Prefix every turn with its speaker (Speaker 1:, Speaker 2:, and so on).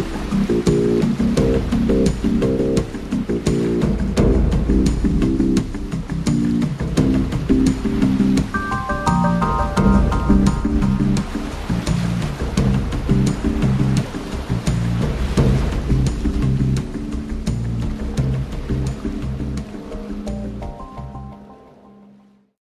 Speaker 1: どどーん。